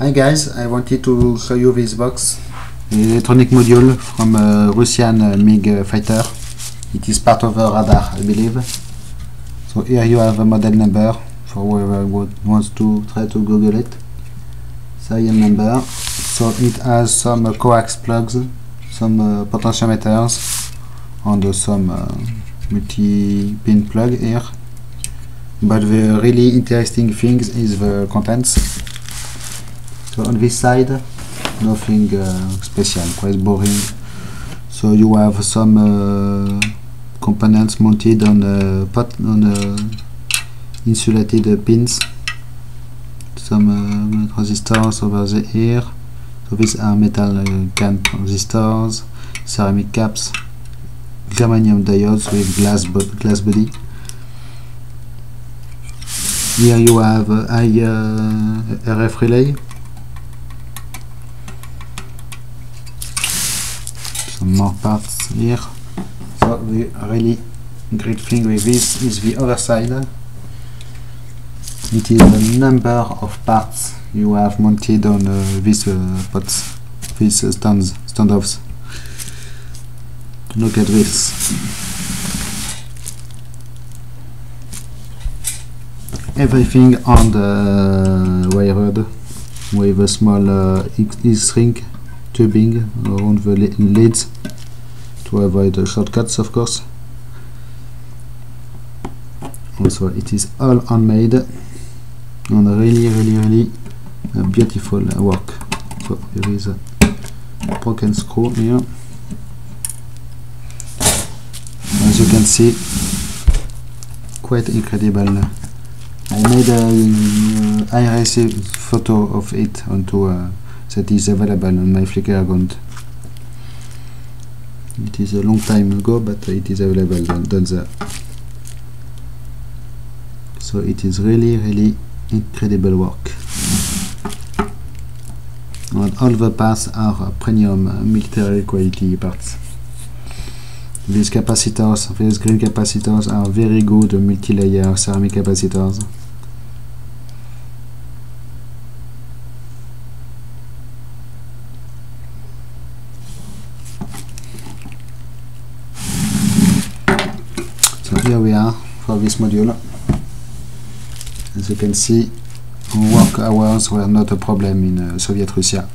Hi guys, I wanted to show you this box. Electronic module from a Russian uh, MiG uh, fighter. It is part of the radar, I believe. So here you have a model number for whoever wants to try to Google it. Serial number. So it has some uh, coax plugs, some uh, potentiometers, and uh, some uh, multi-pin plug here. But the really interesting thing is the contents. On this side, nothing uh, special, quite boring. So you have some uh, components mounted on a pot on a insulated uh, pins. Some uh, transistors over the here. So these are metal uh, can transistors, ceramic caps, germanium diodes with glass glass body. Here you have uh, I, uh, RF relay some more parts here. So the really great thing with this is the other side. It is the number of parts you have mounted on uh, these uh, pots, these uh, stands, standoffs. Look at this. Everything on the wire rod with a small uh, E-string tubing around the leads to avoid the shortcuts of course. Also it is all handmade and really really really uh, beautiful uh, work. So there is a broken screw here. As you can see quite incredible. I made a I received photo of it onto uh, that is available on my Flickr account. It is a long time ago, but it is available down, down there. So it is really, really incredible work. And all the parts are premium military quality parts. These capacitors, these green capacitors are very good multi-layer ceramic capacitors. Here we are for this module. As you can see, work hours were not a problem in uh, Soviet Russia.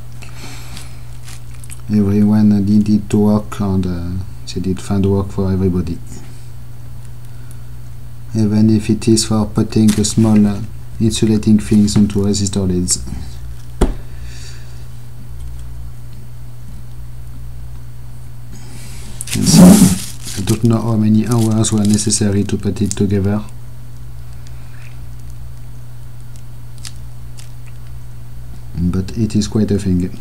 Everyone needed to work and uh, they did find work for everybody. Even if it is for putting a small uh, insulating things into resistor leads. And so, I don't know how many hours were necessary to put it together. But it is quite a thing.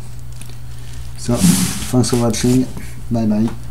So, thanks for watching. Bye bye.